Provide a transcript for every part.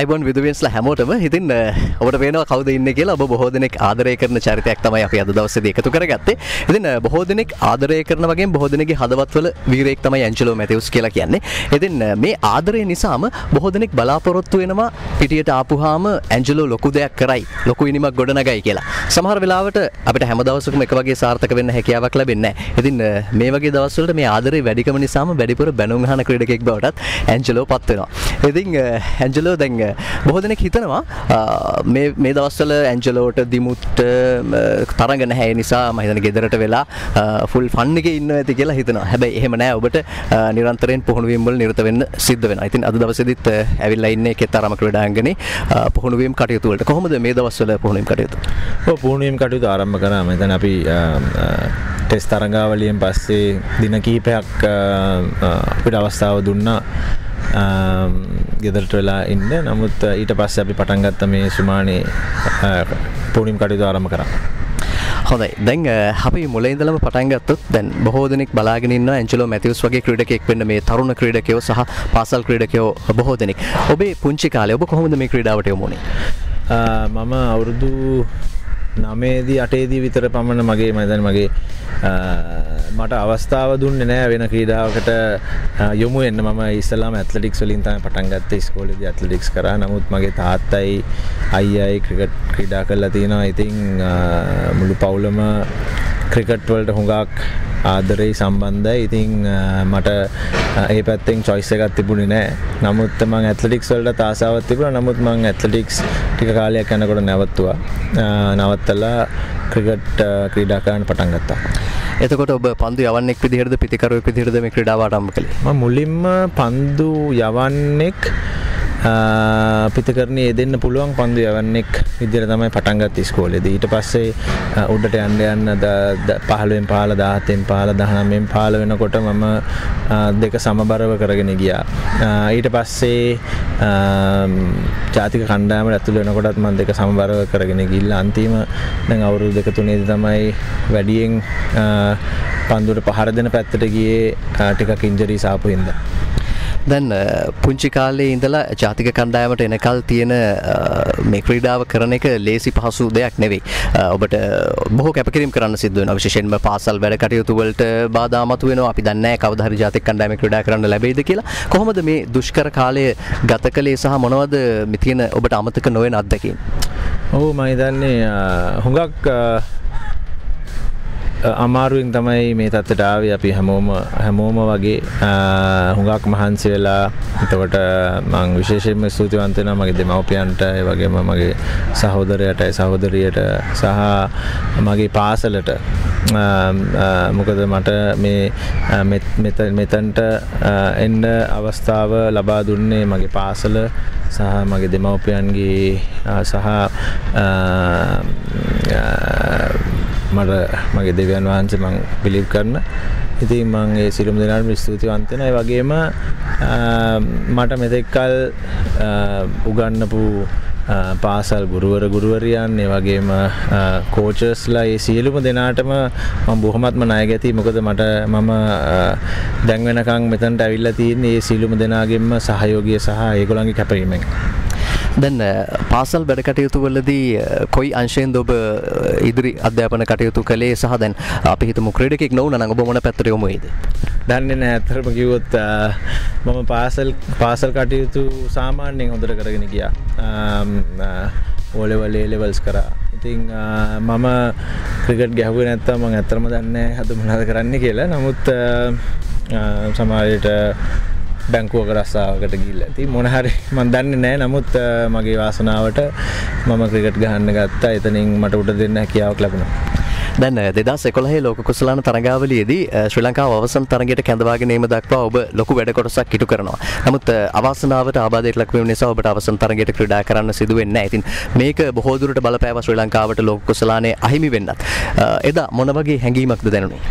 අයිබොන් විදුවෙන්ස්ල හැමෝටම හිතින් ඔබට වෙන කවද ඉන්න කියලා ඔබ බොහෝ දෙනෙක් ආදරය කරන චරිතයක් තමයි අපි අද දවසේ එකතු කරගත්තේ. ඉතින් බොහෝ දෙනෙක් ආදරය කරන වගේ බොහෝ දෙනෙක්ගේ හදවත්වල වීරයෙක් තමයි ඇන්ජලෝ මැතිව්ස් කියලා කියන්නේ. ඉතින් මේ ආදරය නිසාම බොහෝ දෙනෙක් බලාපොරොත්තු වෙනවා පිටියට ආපුහාම ඇන්ජලෝ ලොකු දෙයක් කරයි. ලොකු ඉනිමක් ගොඩනගයි කියලා. සමහර වෙලාවට අපිට හැම දවසකම එක වගේ සාර්ථක වෙන්න හැකියාවක් ලැබෙන්නේ නැහැ. ඉතින් මේ වගේ දවස්වලට මේ ආදරේ වැඩිකම නිසාම වැඩිපුර බැනුම් අහන ක්‍රීඩකෙක් බවටත් ඇන්ජලෝ පත් වෙනවා. ඉතින් ඇන්ජලෝ දැන් බොහෝ දෙනෙක් හිතනවා මේ දවස්වල ඇන්ජලෝට දිමුට්ට තරග නැහැ නිසා මහිතන ගෙදරට වෙලා ෆුල් ෆන් එක ඉන්න ඇති කියලා හිතනවා. හැබැයි එහෙම නෑ ඔබට නිරන්තරයෙන් පුහුණුවීම් වල නිරත වෙන්න සිද්ධ වෙනවා. ඉතින් අද දවසේදීත් ඇවිල්ලා ඉන්නේ කෙතරම් ක්‍රීඩාංගනේ පුහුණුවීම් කටයුතු වලට. කොහොමද මේ දවස්වල පුහුණුවීම් කටයුතු? ඔව් පුහුණුවීම් කටයුතු ආරම්භ කරා. මෙතන අපි ටෙස් තරඟාවලියෙන් පස්සේ දින කිහිපයක් අපිට අවස්ථාව දුන්නා ගෙදරට වෙලා ඉන්න නමුත් ඊට පස්ස අපි පටන්ගත්ත මේ සුමානයේ පූනිම් කටයුතු ආරම කර. හොඳයි දැන් අපි මුලින්දලම පටන් ගත්තොත් දැන් බොහෝ දෙනෙක් බලාගෙන ඉන්නවා ඇන්ජලෝ මැතිව්ස් වගේ ක්‍රීඩකයෙක් වෙන්න මේ තරුණ ක්‍රීඩකයෝ සහ පාසල් ක්‍රීඩකයෝ බොහෝ දෙනෙක්. ඔබේ පුංචි කාලේ ඔබ කොහොමද මේ ක්‍රීඩාවට යොමු වුනේ? මම අවුරුදු නමේදී අටේදී විතර පමණ මගේ මදන් මගේ මට අවස්ථාව දුන්න නෑ වෙන ක්‍රීඩාවකට යොමු එන්න මම ඉස්සලාම ඇත්ලටික්ස් වලින් තමයි පටන් ගත්තේ. ඉස්කෝලේදී ඇත්ලටික්ස් කරා. නමුත් මගේ තාත්තයි අයියයි ක්‍රිකට් ක්‍රීඩා කරලා තිනවා ඉතින් මුළු පවුලම ක්‍රිකට් වලට හුඟක් ආදරෙයි සම්බන්ධයි. ඉතින් මට ඒ පැත්තෙන් චොයිස් එකක් තිබුණේ නෑ නමුත් මං ඇත්ලටික්ස් වලට තාසාවක් තිබුණා. නමුත් මං ඇත්ලටික්ස් ටික කාලයක් යනකොට නැවතුවා. නවත්තලා ක්‍රිකට් ක්‍රීඩා කරන්න පටන් ගත්තා. එතකොට ඔබ පන්දු යවන්නෙක් විදිහටද පිතිකරුවෙක් විදිහටද මේ ක්‍රීඩාව ආරම්භ කළේ? මම මුලින්ම පන්දු යවන්නෙක් පිතකරණය දෙන්න පුළුවන් පන්දු යවන්නෙක් විදිර තමයි පටන්ගත් ස්කෝලෙද ඊට පස්සේ උඩට යන්ඩ යන්න පහළුවෙන් පාල දාතෙන් පාල දහනමෙන් පාල වෙනකොට මම දෙක සමබරව කරගෙන ගියා. ඊට පස්සේ ජාතික කණ්ඩාමට ඇතුළ වෙනකොටත් මන් දෙක සමබරව කරගෙන ගිල්ල අන්තිම දැන් අවුරුදු දෙක තුනේද තමයි වැඩියෙන් පන්දුට පහර දෙන පැත්තට ගියේ ටිකක් ඉන්ජරී සාපු හින්දා. දැන් පුංචි කාලේ ඉඳලා ජාතික කණ්ඩායමට එනකල් තියෙන මේ ක්‍රීඩාව කරන එක ලේසි පහසු දෙයක් නෙවෙයි. ඔබට බොහෝ කැපකිරීම කරන්න සිද්ධ වෙනවා. විශේෂයෙන්ම පාසල් වැඩ කටයුතු වලට බාධා මතුවෙනවා. අපි දන්නේ නැහැ කවදා හරි ජාතික කණ්ඩායමේ ක්‍රීඩා කරන්න ලැබෙයිද කියලා. කොහොමද මේ දුෂ්කර කාලය ගත කළේ සහ මොනවද මේ තියෙන ඔබට අමතක නොවන අත්දැකීම්? ඔව් මම හිතන්නේ හුඟක් අමාරුවෙන් තමයි මේ තත්ත්වයට ආවේ. අපි හැමෝම හැමෝම වගේ හුඟක් මහන්සි වෙලා. එතකොට මම විශේෂයෙන්ම ස්තුතිවන්ත වෙනවා. මගේ දෙමව්පියන්ට ඒ වගේම මගේ සහෝදරයට සහෝදරියට සහ මගේ පාසලට. මොකද මට මේ මෙතන්ට එන්න අවස්ථාව ලබා දුන්නේ මගේ පාසල සහ මගේ දෙමව්පියන්ගේ සහ මට මගේ දෙවියන් වහන්සේ මං පිළිබ් කරන. ඉතින් මං ඒ සිළුම් දෙනාටම ස්තුතිවන්ත වෙනවා. ඒ වගේම මට මෙතෙක්කල් උගන්නපු පාසල් ගුරුවර ගුරුවරියන් ඒ වගේම කෝචර්ස්ලා ඒ සියලුම දෙනාටම මම බොහොමත්ම ණය ගැති. මොකද මට මම දැන් වෙනකන් මෙතනට ඇවිල්ලා තියෙන්නේ ඒ සියලුම දෙනාගෙන්ම සහයෝගය සහ ඒගොල්ලන්ගේ කැපවීමෙන්. දැන් පාසල් වැඩ කටයුතු වලදී කොයි අංශයෙන්ද ඔබ ඉදිරි අධ්‍යාපන කටයුතු කළේ සහ දැන් අපි හිතමු ක්‍රීඩකෙක් නොවුණා නම් ඔබ මොන පැත්තට යොමු වෙයිද? දන්නේ නැහැ අතරම කිව්වොත් මම පාසල් පාසල් කටයුතු සාමාන්‍යයෙන් හොඳට කරගෙන ගියා. ඕ ලෙවල් ඒ ලෙවල්ස් කරා. ඉතින් මම ක්‍රිකට් ගැහුවේ නැත්තම් මම ඇත්තටම දන්නේ නැහැ අද මොනවද කරන්න කියලා. නමුත් සමහරවිට බැංකුවක රස්සාාවකට ගිල්ල ඇති. මොනහරි මන් දන්න නෑ නමුත් මගේ වාසනාවට මම ක්‍රිකට් ගහන්න ගත්තා. එතනින් මට උට දෙන්න හැකියාවක් ලැබුණා. දැන් දෙදස් එකොළහේ ලෝක කුසලාන තරගාවලියේදී ශ්‍රී ලංකාව අවසන් තරගයට කැඳවාගෙනීම දක්වා ඔබ ලොකු වැඩ කොටසක් ඉටු කරනවා. නමුත් අවාසනාවට ආබාධයට ලක්වීම නිසා ඔබට අවසන් තරගයට ක්‍රීඩා කරන්න සිදු වෙන්නේ නැහැ. ඉතින් මේක බොහෝ දුරට බලපෑවා ශ්‍රී ලංකාවට ලෝක කුසලානේ අහිමි වෙන්නත්. එදා මොන වගේ හැඟීමක්ද දැනුනේ?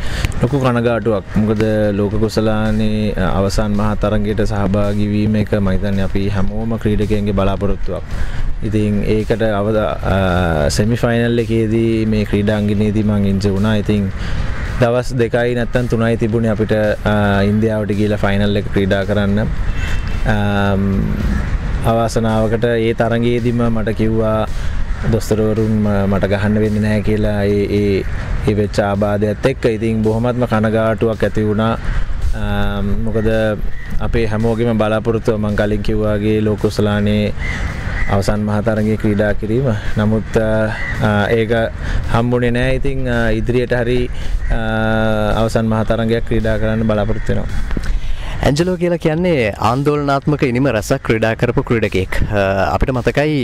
ලොකු කනගාටුවක්. මොකද ලෝක කුසලානේ අවසන් මහා තරගයට සහභාගී වීම එක මම හිතන්නේ අපි හැමෝම ක්‍රීඩකයන්ගේ බලාපොරොත්තුවක්. ඉතින් ඒකට අවද සෙමිෆයිනල් එකේදී මේ ක්‍රීඩාංගනයේදී මං ඉංජ වුණා. ඉතින් දවස් දෙකයි නැත්තන් තුනයි තිබුණේ අපිට ඉන්දියාවට කියලා ෆයිනල් එක ක්‍රීඩා කරන්න. අවාසනාවකට ඒ තරගේදිම මට කිව්වා දොස්තරවරුන් මට ගහන්න වෙන්න නෑ කියලා ඒ ඒ වෙච්ච ආබාධයක්ත් එක්ක. ඉතින් බොහොමත්ම කනගාටුවක් ඇති වුණා. මොකද අපේ හැමෝගෙම බලාපොරොත්තුව මං කලින් කිව්වාගේ ලෝකුසලානේ අවසන් මහතරගේ ක්‍රීඩා කිරීම නමුත් ඒක හම්බුනේ නෑ ඉතිං ඉදිරියට හරි අවසන් මහතරගයක් ක්‍රීඩා කරන්න බලාපොරොත්වෙනවා. ඇන්ජලෝ කියලා කියන්නේ ආන්දෝලනාත්මක ඉනිම රැසක් ක්‍රඩා කරපු ක්‍රඩකෙක් අපිට මතකයි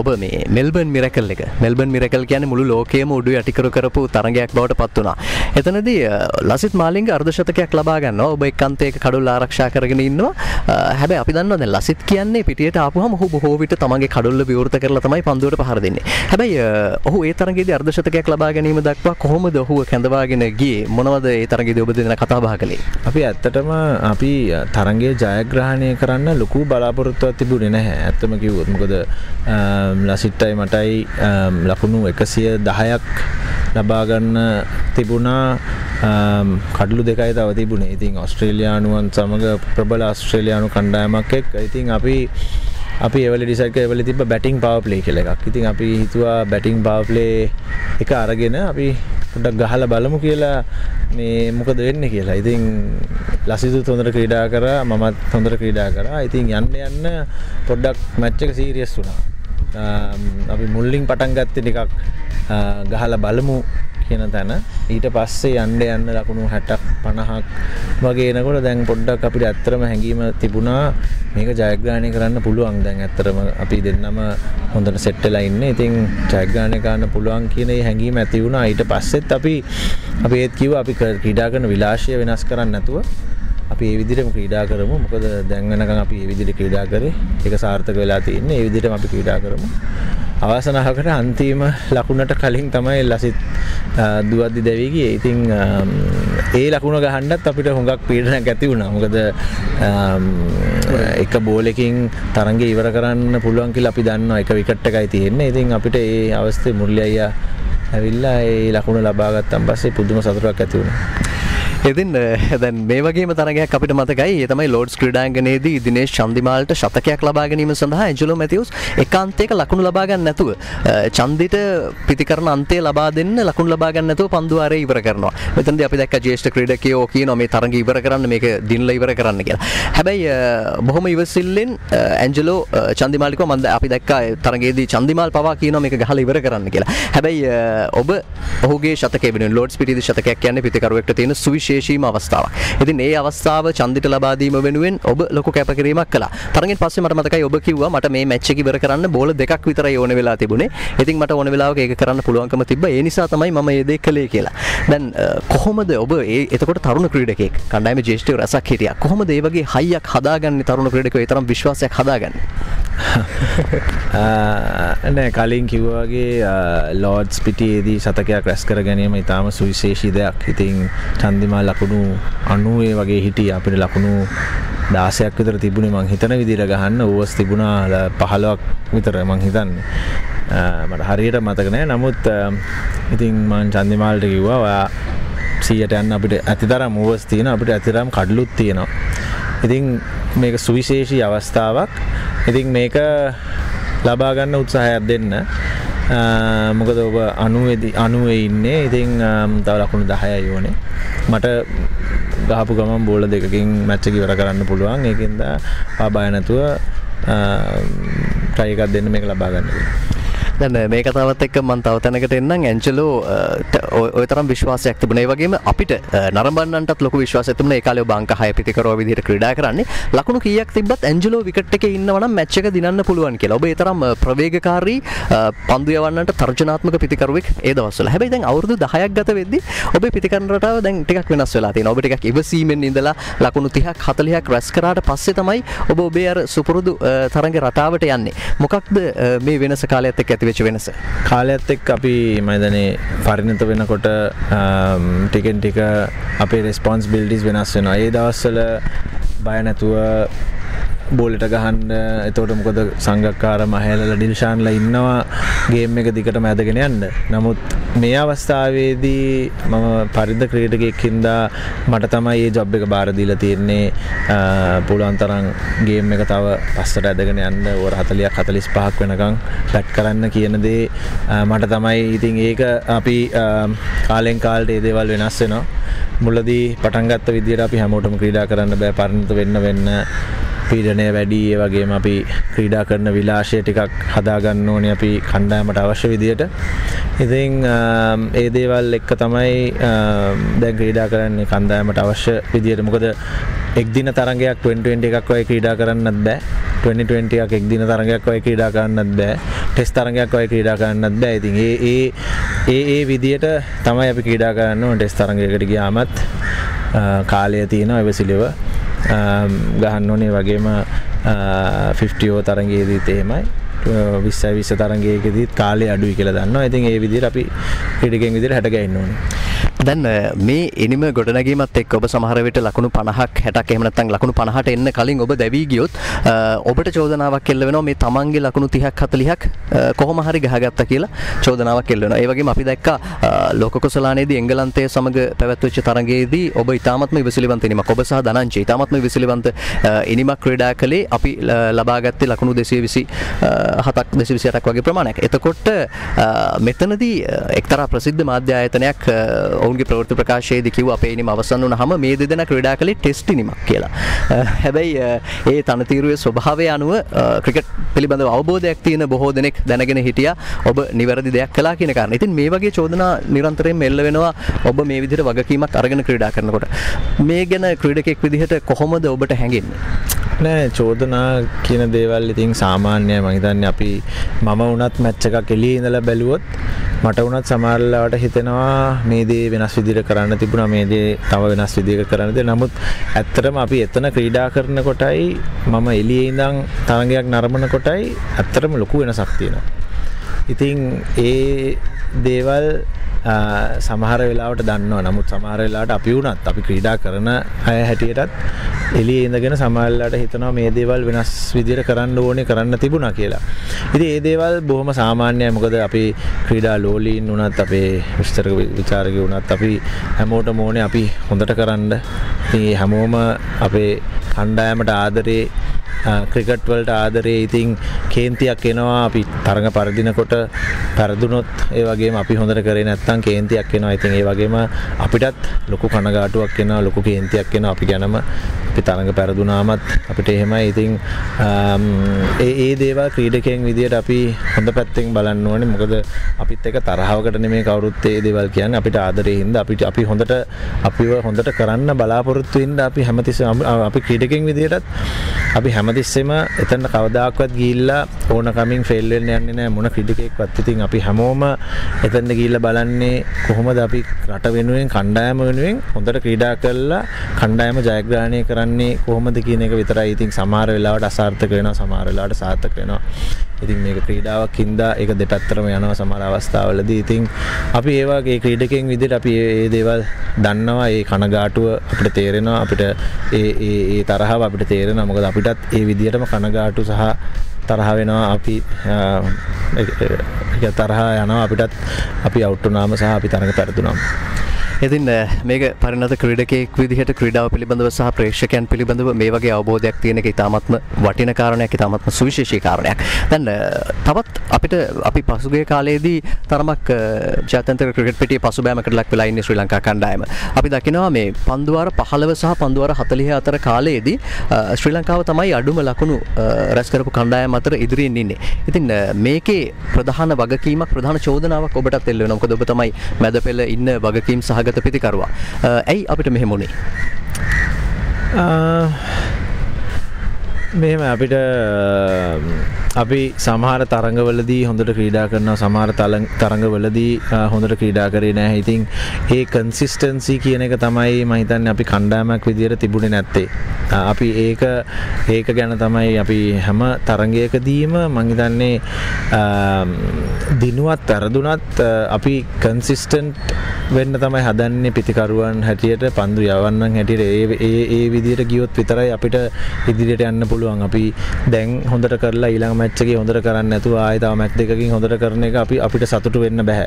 ඔබ මේ මෙල්බන් මිරකල් එක මෙල්බන් මිරකල් කියන මුළු ලෝකයම උඩු යටිකරු කරපු තරගයක් බවට පත් වුණා. එතනදී ලසිත් මාලිංග අර්ධශතකයක් ලබා ගන්න ඔබ එක්කන්තයක කඩුල් ආරක්ෂා කරගෙන ඉන්නවා හැබැයි අපි දන්නවා දැන් ලසිත් කියන්නේ පිටියට ආපුවම ඔහු බොහෝ විට තමන්ගේ කඩුල්ල විවෘත කරලා තමයි පන්දුවට පහර දෙන්නේ. හැබැයි ඔහු ඒ තරගයේදී අර්ධශතකයක් ලබා ගැනීම දක්වා කොහොමද ඔහුව කැඳවාගෙන ගියේ මොනවද ඒ තරගයේදී ඔබ දෙදෙනා කතා බහ කළේ? අපි ඇත්තටම අපි තරන්ගේ ජයග්‍රහණය කරන්න ලොකු බලාපොරොත්තුවක් තිබුණේ නැහැ. ඇත්තම කිව්වොත් මොකද ලසිට්ටයි මටයි ලකුණු එකසිය දහයක් ලබාගන්න තිබුණා. කඩලු දෙකයි තව තිබුණේ. ඉතින් ඔස්ට්‍රේලයානුවන් සමඟ ප්‍රබල ස්ට්‍රේලයානු කණ්ඩායමක් එක් ඉතින් අපි අපි එවල ඩිසයික එවල තිබ බැටිං පවප්ලේ කෙල එකක්. ඉතින් අපි හිතුවා බැටිං පවප්ලේ එක අරගෙන අපි පොඩක් ගහල බලමු කියලා මේ මොකද වෙන්න කියලා. ඉතින් ලසිදු හොඳට ක්‍රීඩා කර මමත් හොඳට ක්‍රීඩා කරා. ඉතින් යන්න යන්න පොඩ්ඩක් මැච්චක සීරියස් වුණා. අපි මුල්ලිං පටන් ගත්තේ ටිකක් ගහල බලමු. කියන තැන. ඊට පස්සේ යන්න යන්න ලකුණු හැටක් පණහක් වගේනකොට දැන් පොඩ්ඩක් අපිට ඇත්තරම හැඟීම තිබුණා. මේක ජයග්‍රහණය කරන්න පුළුවන් දැන් ඇත්තරම අපි දෙන්නම හොඳට සෙට්ටලා ඉන්නේ. ඉතින් ජයග්‍රහණය කරන්න පුළුවන් කියන හැඟීම ඇති වුණා. ඊට පස්සෙත් අපි අපි ඒත් කිව්වා අපි ක්‍රීඩා කරන විලාශය වෙනස් කරන්න නැතුව. අපි ඒ විදිහටම ක්‍රීඩා කරමු මොකද දැන් වෙනකන් අපි ඒ විදිහට ක්‍රීඩා කරේ ඒක සාර්ථක වෙලා තියෙන්නේ ඒ විදිහටම අපි ක්‍රීඩා කරමු අවසනාවකට අන්තිම ලකුණට කලින් තමයි ලසිත් දුවද්දි දැවී ගියේ. ඉතින් ඒ ලකුණ ගහන්නත් අපිට හුඟක් පීඩනයක් ඇති වුණා. මොකද එක බෝලකින් තරංගේ ඉවර කරන්න පුළුවන් කියලා අපි දන්නවා. එක විකට් එකයි තියෙන්නේ. ඉතින් අපිට ඒ අවස්ථේ මුරලි අයියා ඇවිල්ලා ඒ ලකුණ ලබා ගත්තන් පස්සේ පුදුම සතුටක් ඇති වුණා. ඉතින් දැන් මේ වගේම තරගයක් අපිට මතකයි ඒ තමයි ලෝඩ්ස් ක්‍රීඩාංගනයේදී දිනේෂ් චන්දිමාල්ට ශතකයක් ලබා ගැනීම සඳහා ඇන්ජලෝ මැතිව්ස් එකාන්තයක ලකුණු ලබා ගන්න නැතුව චන්දිට පිතිකරන අන්තය ලබා දෙන්න ලකුණු ලබා ගන්න නැතුව පන්දු ආරේ ඉවර කරනවා. මෙතනදී අපි දැක්ක ජ්‍යෙෂ්ඨ ක්‍රීඩකයෝ කියනවා මේ තරගය ඉවර කරන්න මේක දිනලා ඉවර කරන්න කියලා. හැබැයි බොහොම ඉවසිල්ලෙන් ඇන්ජලෝ චන්දිමාලිකව මම අපි දැක්කා තරගයේදී චන්දිමාල් පවා කියනවා මේක ගහලා ඉවර කරන්න කියලා. හැබැයි ඔබ ඔහුගේ ශතකය වෙනුවෙන් ලෝඩ්ස් පිටිදී ශතකයක් කියන්නේ පිතිකරුවෙක්ට තියෙන සුවිශේෂී සුවිශේෂීම අවස්ථාවක්. ඉතින් ඒ අවස්ථාව චන්දිට ලබා දීම වෙනුවෙන් ඔබ ලොකු කැපකිරීමක් කළා. තරගෙන් පස්සේ මට මතකයි ඔබ කිව්වා මට මේ මැච් එක ඉවර කරන්න බෝල දෙකක් විතරයි ඕන වෙලා තිබුණේ. ඉතින් මට ඕන වෙලාවක ඒක කරන්න පුළුවන්කම තිබ්බා. ඒ නිසා තමයි මම මේ දේ කළේ කියලා. දැන් කොහොමද ඔබ ඒ එතකොට තරුණ ක්‍රීඩකයෙක් කණ්ඩායමේ ජ්‍යෙෂ්ඨ රසක් හිටියා. කොහොමද ඒ වගේ හයියක් හදාගන්නේ තරුණ ක්‍රීඩකයෝ ඒ තරම් විශ්වාසයක් හදාගන්නේ? නෑ කලින් කිව්වාගේ ලෝඩ්ස් පිටියේදී සතකයක් රැස් කර ගැනීම ඉතාම සුවිශේෂී දෙයක්. ඉතින් චන්දිමා ලකුණු 90 වගේ හිටිය අපිට ලකුණු 16ක් විතර තිබුණේ මං හිතන විදිහට ගහන්න ඕවර්ස් තිබුණා 15ක් විතර මං හිතන්නේ. මට හරියට මතක නෑ. නමුත් ඉතින් මං චන්දිමාල්ට කිව්වා ඔයා 100ට යන්න අපිට ඇතිතරම් ඕවර්ස් තියෙනවා අපිට ඇතිතරම් කඩලුත් තියෙනවා. ඉතින් මේක සුවිශේෂී අවස්ථාවක්. ඉතින් මේක ලබා ගන්න උත්සාහයක් දෙන්න. මොකද ඔබ අනුවේදී අනුවේ ඉන්නේ. ඉතින් තව ලකුණු 10යි ඕනේ. මට ගහපු ගමන් බෝල දෙකකින් මැච් එක ඉවර කරන්න පුළුවන්. ඒකෙන්ද පාබය නැතුව ට්‍රයි එකක් දෙන්න මේක ලබා ගන්න. දැන් මේ කතාවත් එක්ක මම තව තැනකට එන්නම් ඇන්ජලෝ ඔය තරම් විශ්වාසයක් තිබුණා. ඒ වගේම අපිට නරඹන්නන්ටත් ලොකු විශ්වාසයක් තිබුණා. ඒ කාලේ ඔබ අංක 6 පිටිකරව විදිහට ක්‍රීඩා කරන්නේ. ලකුණු කීයක් තිබ්බත් ඇන්ජලෝ විකට් එකේ ඉන්නවා නම් මැච් එක දිනන්න පුළුවන් කියලා. ඔබ ඒ තරම් ප්‍රවේගකාරී පන්දු යවන්නට තර්ජනාත්මක පිටිකරුවෙක් ඒ දවස්වල. හැබැයි දැන් අවුරුදු 10ක් ගත වෙද්දි ඔබේ පිටිකරන රටාව දැන් ටිකක් වෙනස් වෙලා තියෙනවා. ඔබ ටිකක් ඉවසීමෙන් ඉඳලා ලකුණු 30ක් 40ක් රැස් කරාට පස්සේ තමයි ඔබ ඔබේ අර සුපුරුදු තරඟ රටාවට යන්නේ. මොකක්ද මේ වෙනස කාලයත් එක්ක ඇති වෙච්ච වෙනස. කාලයත් එක් අපි මයිදනේ පරිණත වෙනකොට ටිකෙන් ටික අපේ රෙස්පොන්ස් බිල්ඩිස් වෙනස් වෙනවා ඒ දවස්සල බය නැතුව බෝලට ගහන්න. එතෝට මොකද සංගක්කාර මහැලල ඩිල්ශාන්ල ඉන්නවා. ගේම් එක දිකට මැදගෙන යන්න. නමුත් මේ අවස්ථාවේදී මම පරිද ක්‍රීඩගෙක් හින්දා මට තමයි ඒ ජොබ් එක බාරදීල තියෙන්නේ. පුළුවන් තරන් ගේම් එක තව පස්සට ඇදගෙන යන්න. ඕර හතලියක් හතලිස් පහක් වෙනකං පැට් කරන්න කියන දේ. මට තමයි ඉතින් ඒක අපි කාලෙන් කාල්ට ඒ දේවල් වෙනස් වෙනවා. මුලදී පටන්ගත්ත විදිට අපි හැමෝටම ක්‍රීඩා කරන්න බෑ. පරණත වෙන්න වෙන්න. පීඩනය වැඩි ඒ වගේම අපි ක්‍රීඩා කරන විලාශය ටිකක් හදාගන්න ඕනේ අපි කණ්ඩායමට අවශ්‍ය විදියට. ඉතින් ඒ දේවල් එක්ක තමයි දැන් ක්‍රීඩා කරන්නේ කණ්ඩායමට අවශ්‍ය විදියට. මොකද එක්දින තරගයක් 2020 එකක් වගේ ක්‍රීඩා කරන්නත් බෑ. 2020 එකක් එක්දින තරගයක් වගේ ක්‍රීඩා කරන්නත් බෑ. ටෙස්ට් තරගයක් වගේ ක්‍රීඩා කරන්නත් බෑ. ඉතින් ඒ ඒ ඒ ඒ විදියට තමයි අපි ක්‍රීඩා කරන්න ඕනේ ටෙස්ට් තරගයකට ගියාමත්. කාලය තියෙනවා ඉවසිලිව. ගහන්න ඕනේ වගේම 50 තරගයේදීත් එහෙමයි විස්සයි විස්ස තරගයකදීත් කාලේ අඩුයි කියලා දන්නවා. ඉතින් ඒ විදිහට අපි ක්‍රීඩකයන් විදිහට හැට ගන්න ඕනේ. දැන් මේ එනිම ගොඩනැගීමත් එක්ක ඔබ සමහර විට ලකුණු 50ක් 60ක් එහෙම නැත්නම් ලකුණු 50ට එන්න කලින් ඔබ දැවි ගියොත් ඔබට චෝදනාවක් එල්ල වෙනවා මේ තමන්ගේ ලකුණු 30ක් 40ක් කොහොම හරි ගහගත්තා කියලා චෝදනාවක් එල්ල වෙනවා. ඒ වගේම අපි දැක්කා ලෝක කුසලානේදී එංගලන්තයේ සමග පැවැත්වෙච්ච තරගයේදී ඔබ ඉතාමත්ම විසිලිවන්ත ඉනිමක් ඔබ සහ ධනංජය ඉතාමත්ම විසිලිවන්ත ඉනිමක් ක්‍රීඩා කළේ අපි ලබාගත්තේ ලකුණු 220 හතක් දෙසිවිසියටක් වගේ ප්‍රමාණයක් එතකොට මෙතනදී එක්තරා ප්‍රසිද්ධ මාධ්‍ය ආයතනයක් ඔවුන්ගේ ප්‍රවෘත්ති ප්‍රකාශයේදී කිව්වා අපේ ඉනිම අවසන් වුණාම මේ දෙදෙනා ක්‍රීඩා කළේ ටෙස්ට් ඉනිමක් කියලා. හැබැයි ඒ තනතිරුවේ ස්වභාවය අනුව ක්‍රිකට් පිළිබඳව අවබෝධයක් තියෙන බොහෝ දෙනෙක් දැනගෙන හිටියා ඔබ නිවැරදි දෙයක් කළා කියන කාරණා. ඉතින් මේ වගේ චෝදනා නිරන්තරයෙන් මෙල්ල වෙනවා ඔබ මේ විදිහට වගකීමක් අරගෙන ක්‍රීඩා කරනකොට. මේ ගැන ක්‍රීඩකෙක් විදිහට කොහොමද ඔබට හැඟෙන්නේ? නෑ චෝදනා කියන දේවල් ඉතින් සාමාන්‍යයි මම හිතන්නේ අපි මම වුණත් මැච් එකක් එළියේ ඉඳලා බැලුවොත් මට වුණත් සමහරලාවට හිතෙනවා මේ දේ වෙනස් විදිහට කරන්න තිබුණා මේ දේ තව වෙනස් විදිහකට කරන්න දේ නමුත් ඇත්තටම අපි එතන ක්‍රීඩා කරන කොටයි මම එළියේ ඉඳන් තරගයක් නරඹන කොටයි ඇත්තටම ලොකු වෙනසක් තියෙනවා. ඉතින් ඒ දේවල් සමහර වෙලාවට දන්නවා නමුත් සමහර වෙලාවට අපි වුණත් අපි ක්‍රීඩා කරන අය හැටියටත් එළියේ ඉඳගෙන සමහරලාට හිතනවා මේ දේවල් වෙනස් විදිහට කරන්න ඕනේ කරන්න තිබුණා කියලා. ඉතින් ඒ දේවල් බොහොම සාමාන්‍යයි මොකද අපි ක්‍රීඩා ලෝලීන් වුණත් අපේ විස්තර විචාරකයෝ වුණත් අපි හැමෝටම ඕනේ අපි හොඳට කරන්න. ඉතින් හැමෝම අපේ කණ්ඩායමට ආදරේ ක්‍රිකට් වලට ආදරේ ඉතින් කේන්තියක් එනවා අපි තරඟ පරදිනකොට පරදුනොත් ඒ වගේම අපි හොඳට කරේ නැත්නම් කේන්තියක් එනවා. ඉතින් ඒ වගේම අපිටත් ලොකු කනගාටුවක් එනවා ලොකු කේන්තියක් එනවා අපි ගැනම අපි තරඟ පෙරදුනාමත් අපිට එහෙමයි. ඉතින් ඒ ඒ දේවල් ක්‍රීඩකයන් විදියට අපි හොඳ පැත්තෙන් බලන්න ඕනේ. මොකද අපිත් එක තරහවකට නෙමෙයි කවුරුත් ඒ දේවල් කියන්නේ අපිට ආදරේ හින්දා අපිට අපි හොඳට අපිව හොඳට කරන්න බලාපොරොත්තු වෙන්න අපි හැමතිස්සෙම අපි ක්‍රීඩකයන් විදියටත් අපි හැමතිස්සෙම එතන කවදාකවත් ගිහිල්ලා ඕන කමින් ෆේල් වෙන්න යන්නේ නැහැ මොන ක්‍රීඩකයෙක්වත්. ඉතින් අපි හැමෝම එතනට ගිහිල්ලා බලන්නේ කොහොමද අපි රට වෙනුවෙන් කණ්ඩායම වෙනුවෙන් හොඳට ක්‍රීඩා කරලා කණ්ඩායම ජයග්‍රහණය කරන්නේ කොහොමද කියන එක විතරයි. ඉතින් සමහර වෙලාවට අසාර්ථක වෙනවා සමහර වෙලාවට සාර්ථක වෙනවා. ඉතින් මේක ක්‍රීඩාවක් හින්දා ඒක දෙපැත්තටම යනවා සමහර අවස්ථාවලදී. ඉතින් අපි ඒ වගේ ක්‍රීඩකයන් විදිහට අපි මේ දේවල් දන්නවා. ඒ කනගාටුව අපිට තේරෙනවා. අපිට ඒ ඒ ඒ තරහව අපිට තේරෙනවා. මොකද අපිටත් ඒ විදිහටම කනගාටු සහ තරහ වෙනවා අපි තරහ යනවා අපිටත් අපි අවුට්ටුනාම සහ අපි තරඟ පැරදුනම්. ඉතින් මේක පරිණත ක්‍රීඩකයෙක් විදිහට ක්‍රීඩාව පිළිබඳව සහ ප්‍රේක්ෂකයන් පිළිබඳව මේ වගේ අවබෝධයක් තියෙන එක ඉතාමත්ම වටින කාරණයක් ඉතාමත්ම සුවිශේෂී කාරණයක්. දැන් තවත් අපිට අපි පසුගිය කාලේදී තරමක් ජාත්‍යන්තර ක්‍රිකට් පිටියේ පසුබෑමකට ලක් වෙලා ඉන්නේ ශ්‍රී ලංකා කණ්ඩායම. අපි දකිනවා මේ පන්දුවාර 15 සහ පන්දුවාර 40 අතර කාලයේදී ශ්‍රී ලංකාව තමයි අඩුම ලකුණු රැස් කරපු කණ්ඩායම් අතර ඉදිරියෙන් ඉන්නේ. ඉතින් මේකේ ප්‍රධාන වගකීමක් ප්‍රධාන චෝදනාවක් ඔබටත් එල්ල වෙනවා. මොකද ඔබ තමයි මැද පෙළ ඉන්න වගකීම් සහගත සහගත පිතිකරුවා. ඇයි අපිට මෙහෙමුණේ? මෙහෙම අපිට අපි සමහර තරඟවලදී හොඳට ක්‍රීඩා කරනවා සමහර තරඟවලදී හොඳට ක්‍රීඩා කරේ නෑ ඉතින් ඒ කන්සිස්ටන්සි කියන එක තමයි මහිතන්න අපි කණ්ඩාමක් විදියට තිබුණේ නැත්තේ. අපි ඒක ඒක ගැන තමයි අපි හැම තරගයකදීම මංහිතන්නේ දිනුවත් වැරදුනත් අපි කන්සිස්ටන්ට් වෙන්න තමයි හදන්නේ පිතිකරුවන් හැටියට පන්දු යවන්න හැටියට. ඒ ඒ විදියට ගියොත් විතරයි අපිට ඉදිරියට යන්න පුළුවන්. අපි දැන් හොඳට කරලා ඊළඟ මැච් එකේ හොඳට කරන්න නැතුව ආයෙ තව මැච් දෙකකින් හොඳට කරන එක අපි අපිට සතුටු වෙන්න බෑ.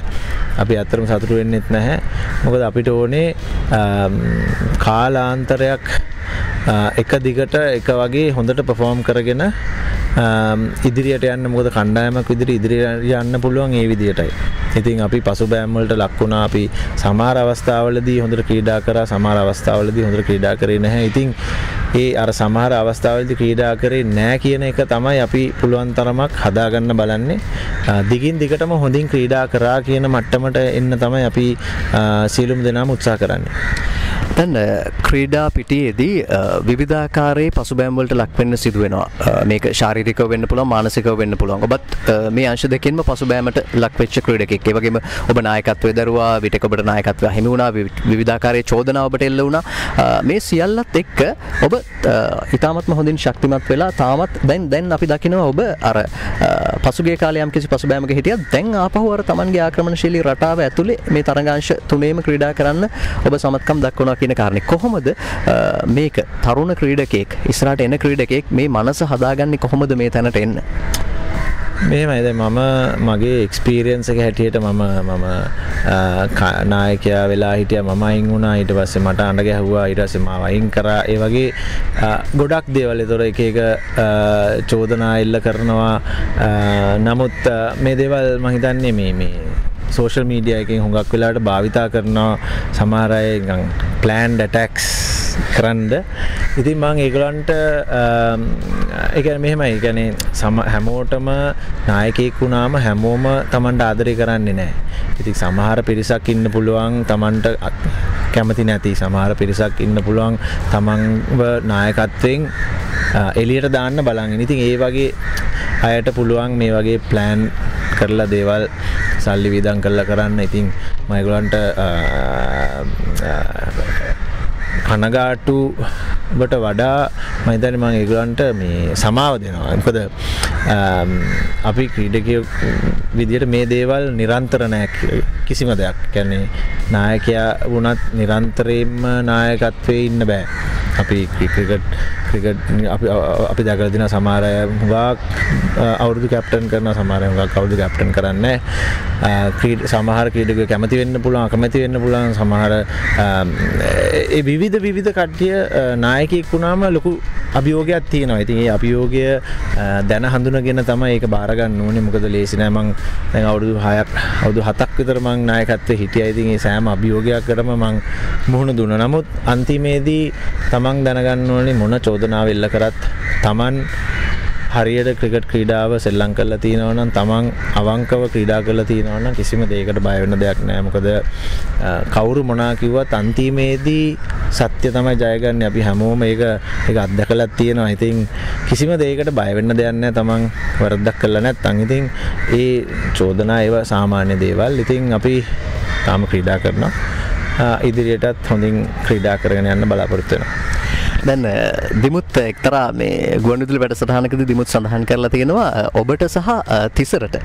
අපි ඇත්තටම සතුටු වෙන්නෙත් නැහැ. මොකද අපිට ඕනේ කාලාන්තරයක් එක දිගට එක වගේ හොඳට පෆෝම් කරගෙන ඉදිරියට යන්න මොකද කණ්ඩායමක් විදිහට ඉදිරියට යන්න පුළුවන් ඒ විදිහටයි. ඉතින් අපි පසුබෑම් වලට ලක් වුණා අපි සමහර අවස්ථාවලදී හොඳට ක්‍රීඩා කරා සමහර අවස්ථාවලදී හොඳට ක්‍රීඩා කරේ නැහැ. ඉතින් ඒ අර සමහර අවස්ථාවලදී ක්‍රීඩා කරේ නැහැ කියන එක තමයි අපි පුළුවන් තරමක් හදාගන්න බලන්නේ. දිගින් දිගටම හොඳින් ක්‍රීඩා කරා කියන මට්ටමට එන්න තමයි අපි සියලුම දෙනාම උත්සාහ කරන්නේ. දැන් ක්‍රීඩා පිටියේදී විවිධාකාරයේ පසුබෑම්වලට ලක්වෙන්න සිදුවෙනවා. මේක ශාරීරිකව වෙන්න පුළුවන් මානසිකව වෙන්න පුළුවන්. ඔබත් මේ අංශ දෙකෙන්ම පසුබෑමට ලක්වෙච්ච ක්‍රීඩකෙක්. ඒ වගේම ඔබ නායකත්වයේ දරුවා විටක ඔබට නායකත්වය හිමි වුණා විවිධාකාරයේ චෝදනා ඔබට එල්ල වුණා. මේ සියල්ලත් එක්ක ඔබ ඉතාමත්ම හොඳින් ශක්තිමත් වෙලා තාමත් දැන් දැන් අපි දකිනවා ඔබ අර පසුගිය කාලේ යම් කිසි පසුබෑමක හිටියත් දැන් ආපහු අර Tamanගේ ආක්‍රමණශීලී රටාව ඇතුලේ මේ තරඟාංශ තුනේම ක්‍රීඩා කරන්න ඔබ සමත්කම් දක්වනවා කියන කාරණේ. කොහොමද මේක තරුණ ක්‍රීඩකයෙක් ඉස්සරහට එන ක්‍රීඩකයෙක් මේ මනස හදාගන්නේ කොහොමද මේ තැනට එන්න? මෙහෙමයිද මම මගේ එක්ස්පීරියන්ස එක හැටියට මම මම නායකයා වෙලා හිටිය. මම අයින් වුණා. ඊට පස්සේ මට අඬ ගැහුවා. ඊට පස්සේ මාව අයින් කරා. ඒ වගේ ගොඩක් දේවල් ඒතොර එක එක චෝදනා එල්ල කරනවා. නමුත් මේ දේවල් මම හිතන්නේ මේ මේ සෝෂල් මීඩිය එකෙන් හුඟක් වෙලාට භාවිතා කරනවා. සමහර අය ප්ලෑන්් ඩටක්ස් කරන්ඩ ඉතින් මං ඒගලන්ට එක මෙහෙමයි. ගැනේ සම හැමෝටම නායකෙක් වුණාම හැමෝම තමන්ට ආදරය කරන්නේ නෑ ඉති සමහර පිරිසක් ඉන්න පුළුවන් තමන්ට කැමති නැති. සමහර පිරිසක් ඉන්න පුළුවන් තමන්ව නායකත්වයෙන් එලියට දාන්න බලන්න ඉතින් ඒ වගේ අයට පුළුවන් මේ වගේ ප්ලෑන් කරලා දේවල් සල්ලි විදන් කරලා කරන්න. ඉතින් මයිගලන්ට කනගාටු කනගාටුවට වඩා මහිතන මං ඒගලන්ට මේ සමාව දෙනවා. එකද අපි ක්‍රීඩකය විදියට මේ දේවල් නිරන්තර නෑ කිසිම දෙයක්. කැන්නේ නායකයා වුණත් නිරන්තරයෙන්ම නායකත්වය ඉන්න බෑ. අපි ක්‍රිකට් ක්‍රිකට් අපි දැකල දින සමාරය හුඟක් අවුරදු කැප්ටන් කරන සමාරයක කවුදු කැප්ටන් කරන්න ක්‍රීඩ සමහර ක්‍රීඩක කැමති වෙන්න පුළුවන් කමැති වෙන්න පුළන් සමහර ඒ විවිධ විවිධ කට්ටිය නායකෙක් වුණාම ලොකු අභියෝගයක් තියෙනවා. ඉතින් ඒ අභියෝගය දැන හඳුනගෙන තමයි ඒක බාරගන්න ඕනේ. මොකද ලේසි නෑ. මං දැන් අවුරුදු 6ක් අවුරුදු 7ක් විතර මං නායකත්වයේ හිටියා. ඉතින් ඒ සෑම අභියෝගයකටම මං මුහුණ දුන්නා. නමුත් අන්තිමේදී තමන් දැනගන්න ඕනේ මොන චෝදනාව එල්ල කරත් තමන් හරියට ක්‍රිකට් ක්‍රීඩාව සෙල්ලම් කරලා තියෙනවා නම් තමන් අවංකව ක්‍රීඩා කරලා තියෙනවා නම් කිසිම දෙයකට බය වෙන්න දෙයක් නැහැ. මොකද කවුරු මොනා කිව්වත් අන්තිමේදී සත්‍ය තමයි ජයගන්නේ. අපි හැමෝම ඒක ඒක අත්දකලා තියෙනවා. ඉතින් කිසිම දෙයකට බය වෙන්න දෙයක් නැහැ. තමන් වරද්දක් කළා නැත්නම් ඉතින් ඒ චෝදනා ඒවා සාමාන්‍ය දේවල්. ඉතින් අපි තාම ක්‍රීඩා කරනවා. ඉදිරියටත් හොඳින් ක්‍රීඩා කරගෙන යන්න බලාපොරොත්තු වෙනවා. දැන් දිමුත් එක්තරා මේ ගුවන්විදුලි වැඩසටහනකදී දිමුත් සඳහන් කරලා තියෙනවා ඔබට සහ තිසරට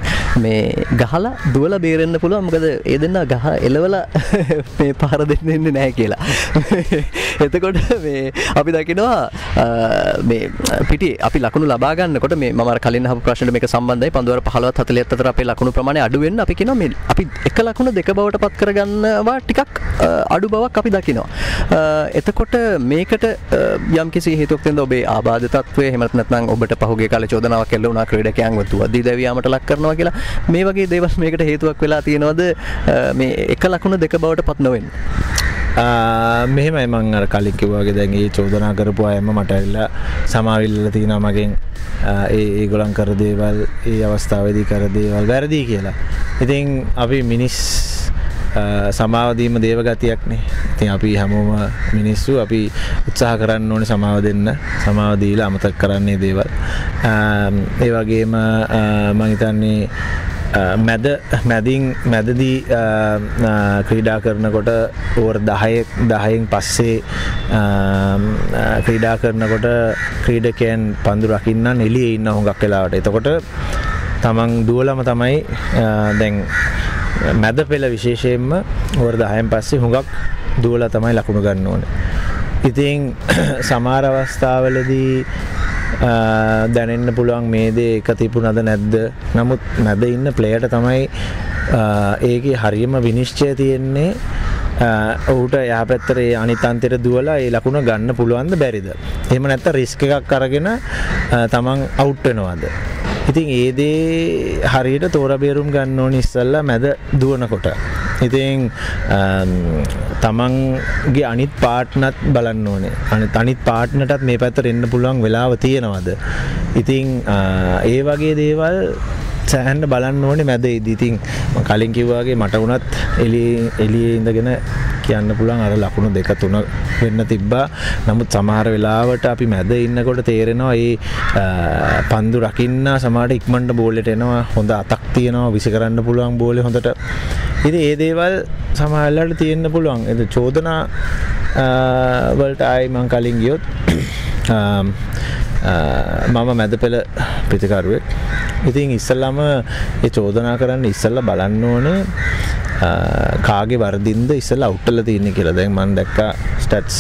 මේ ගහලා දුවලා බේරෙන්න පුළුවන් මොකද ඒ දෙන්න ගහ එලවලා මේ පාර දෙන්නේ නැහැ කියලා. එතකොට මේ අපි දකිනවා මේ පිටි අපි ලකුණු ලබා ගන්නකොට මේ මම කලින් අහපු ප්‍රශ්නෙට මේක සම්බන්ධයි පන්දුවර 15ත් 40ත් අතර අපේ ලකුණු ප්‍රමාණය අඩු වෙන්න අපි කියනවා මේ අපි එක ලකුණ දෙක බවට පත් කරගන්නවා ටිකක් අඩු බවක් අපි දකිනවා. එතකොට මේකට යම් කිසි හේතුවක් තියෙනද ඔබේ ආබාධ තත්ත්වය එහෙම නැත්නම් ඔබට පහුගිය කාලේ චෝදනාවක් එල්ල වුණා ක්‍රීඩකයන්ව තුවද්දී දැවියාමට ලක් කරනවා කියලා. මේ වගේ දේවල් මේකට හේතුවක් වෙලා තියෙනවද? මේ එක ලකුණ දෙක බවට පත් නොවෙන්න. මෙහෙමයි මං අර කලින් කිව්වාගේ දැන් ඒ චෝදනා කරපු අයම මට ඇවිල්ලා සමාවිල්ලලා තියෙනවා මගෙන්. ඒ ඒගොල්ලන් කර දේවල් ඒ අවස්ථාවේදී කර දේවල් වැරදි කියලා. ඉතින් අපි මිනිස් සමාවදීම දේවගතියක්නේ. ඉතින් අපි හැමෝම මිනිස්සු අපි උත්සාහ කරන්න ඕනේ සමාව දෙන්න. සමාව දීලා අමතක කරන්නේ දේවල්. ඒ වගේම මම හිතන්නේ මැද මැදින් මැදදී ක්‍රීඩා කරනකොට ඕර් දහය දහයෙන් පස්සේ ක්‍රීඩා කරනකොට ක්‍රීඩකයන් පන්දු රකින්න එලිය ඉන්න හොඟක් වෙලාවට. එතකොට තමන් දුවලම තමයි දැන් මැද පෙළ විශේෂයෙන්ම ඕර් දහයෙන් පස්සේ හුඟක් දුවල තමයි ලකුණු ගන්න ඕන. ඉතින් සමාර අවස්ථාවලදී දැනෙන්න පුළුවන් මේ දේ එක තිබුණද නැද්ද? නමුත් මැද ඉන්න ප්ලේයට තමයි ඒක හරියම විනිශ්චය තියෙන්නේ ඔහුට යා පැත්තරේ අනිතන්තෙර දුවලා ඒ ලකුණ ගන්න පුළුවන්ද බැරිද? එම නැත්ත රිස්ක එකක් කරගෙන තමන් අවුට්ටනවාද ඉතින් ඒදේ හරියට තෝරබේරුම් ගන්න ඕනි ඉස්සල්ලා මැද දුවනකොට. ඉතින් තමන්ගේ අනිත් පාට්නත් බලන්න ඕනේ. අනි තනිත් පාට්නටත් මේ පැත්තර එන්න පුළුවන් වෙලාව තියෙනවද? ඉතිං ඒ වගේ දේවල් සෑහන්ට බලන්න ඕනේ මැද ඉදිතින් කලින් කිව්වාගේ මට වුණත් එලි එලිය ඉඳගෙන කියන්න පුළන් අර ලකුණු දෙක තුන වෙන්න තිබ්බා. නමුත් සමහර වෙලාවට අපි මැද ඉන්නකොට තේරෙනවා ඒ පන්දු රකින්න සමාට ඉක්මට බෝලට එනවා. හොඳ අතක් තියෙනවා. විසි කරන්න පුළුවන් බෝලි හොඳට. ඉති ඒ දේවල් සමහල්ලට තියෙන්න්න පුළුවන්. එද චෝදනා වලට ආයි මං කලින් ගියොත් මම මැද පෙළ පිතිකරුවෙක් ඉතින් ඉස්සල්ලම ඒ චෝදනා කරන්න ඉස්සල්ල බලන්න ඕනේ කාගේ වර්දින්ද ඉස්සල අවුට්ටල තියන්නේ කියලා. දැන් මන් දැක්ක ස්ටට්ස්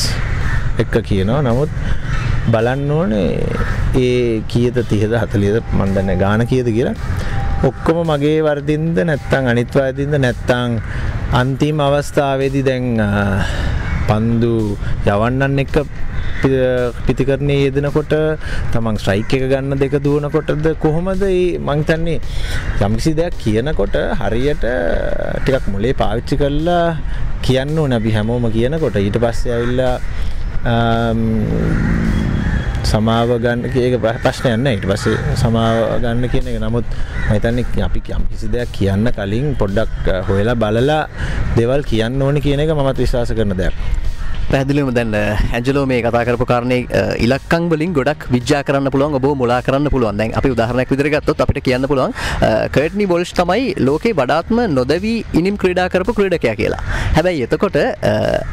එක්ක කියනවා. නමුත් බලන්න ඕනේ ඒ කියද තියද හතලියද මන්දන්න ගාන කියද කියලා. ඔක්කොම මගේ වර්දින්ද නැත්තං අනිත්වාදින්ද නැත්තං අන්තිම අවස්ථාවේදි දැන් පන්දු යවන්නන් එක්ක පිතිකරණය යෙදෙනකොට තමන් ස්ට්‍රයික් එක ගන්න දෙක දුවනකොටද කොහොමද? ඒ මංතන්නේ යම්කිසි දෙයක් කියනකොට හරියට ටිකක් මුලේ පාවිච්චි කරලා කියන්න ඕන අපි හැමෝම කියනකොට. ඊට පස්සේ ඇවිල්ලා සමාව ගන්න ඒක ප්‍රශ්න යන්න ඊට පස්සේ සමාව ගන්න කියන එක නමුත් මහිතන්නේ අපි යම් කිසි දෙයක් කියන්න කලින් පොඩ්ඩක් හොයලා බලලා දෙවල් කියන්න ඕන කියන එක මමත් විශ්වාස කරන දෙයක්. පැදිලිම දැන් ඇජලෝ මේ කතා කරපු කාරණේ ඉලක්කං වලින් ගොඩක් විද්‍යා කරන්න පුළුවන් ඔබ මුලා කරන්න පුළුවන් දැන් අපි උදාහරණයක් විදිහට ගත්තොත් අපිට කියන්න පුළුවන් කර්ට්නි බොල්ෂ් තමයි ලෝකේ වඩාත්ම නොදවි ඉනිම් ක්‍රීඩා කරපු ක්‍රීඩකයා කියලා. හැබැයි එතකොට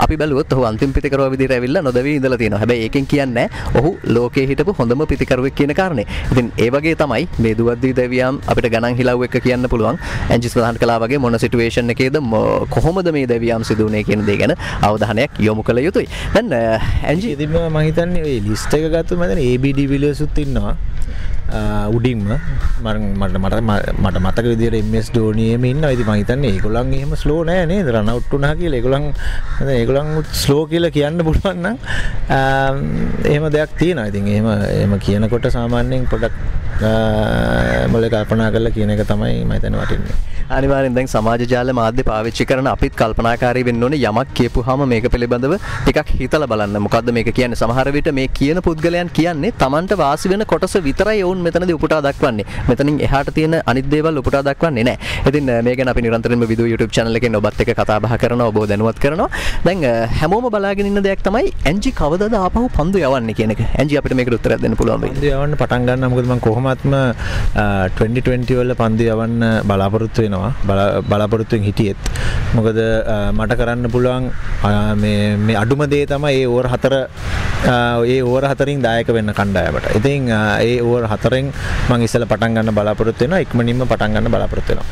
අපි බැලුවොත් ඔහු අන්තිම පිතිකරුවා විදිහට ඇවිල්ලා නොදවි ඉඳලා තියෙනවා. හැබැයි ඒකෙන් කියන්නේ ඔහු ලෝකේ හිටපු හොඳම පිතිකරුවෙක් කියන කාරණේ. ඉතින් ඒ වගේ තමයි මේ දුවද්දී දෙවියන් අපිට ගණන් හිලව් එක කියන්න පුළුවන්. ඇන්ජිස් ප්‍රධාන කලා වගේ මොන සිටුේෂන් එකේද කොහොමද මේ දෙවියන් සිදුවුනේ කියන දේ ගැන අවධානයක් යොමු කළ යුතුයි. දැන් ඇන්ජි ඉතිම මහිතන්නේ ලිස්ට එක ගත්තු මතන ඒබඩ විලසුත් ඉන්නවා. උඩින්ම. මට මට මට මතක විදිර එමස් ඩෝනියම ඉන්න ඇති මහිතන්න ඒගොලන් එහම ස්ලෝ නෑනේ දරන්න උට්ටුනා කියල. ඒගොලන් ඒගොලන් ස්ලෝ කියල කියන්න පුළුවන්න එහෙම දෙයක් තියෙන ඉතින් එහෙම එම කියනකොට සාමාන්‍යයෙන් පොඩක් මොල කල්පනා කරල කියන එක තමයි මහිතන වටින්නේ අනිවාරෙන් දැන් සමාජ ජාල මාධ්‍ය පාවිච්චි කරන අපිත් කල්පනාකාරී වෙන්න ඕනේ යමක් කියපුවාම මේක පිළිබඳව ටිකක් හිතලා බලන්න. මොකද්ද මේක කියන්නේ? සමහර විට මේ කියන පුද්ගලයන් කියන්නේ Tamanට වාසි වෙන කොටස විතරයි ඔවුන් මෙතනදී උපුටා දක්වන්නේ. මෙතනින් එහාට තියෙන අනිත් දේවල් උපුටා දක්වන්නේ නැහැ. ඉතින් මේ ගැන අපි නිරන්තරයෙන්ම විදුව YouTube channel එකෙන් ඔබත් එක්ක කතා බහ කරනවා, ඔබව දැනුවත් කරනවා. දැන් හැමෝම බලාගෙන ඉන්න දෙයක් තමයි ඇන්ජි කවදද ආපහු පන්දු යවන්නේ කියන එක. ඇන්ජි අපිට මේකට උත්තරයක් දෙන්න පුළුවන් වෙයි. යවන්න පටන් ගන්න මොකද මම කොහොමත්ම 2020 වල පන්දු යවන්න බලාපොරොත්තු වෙනවා. බලාපොරොත්තුවෙන් හිටියෙත්. මොකද මට කරන්න පුළුවන් මේ අඩුම දේ තම ඒ ඕර් හතර ඒ ඕර හතරින් දායක වෙන්න කණ්ඩායමට. ඉතින් ඒ ඕර් හතරෙන් මං ඉස්සල පටන් ගන්න බලාපොරොත්වෙන ඉක්මනින්ම පටන් ගන්න බලාපොරොත්වෙනවා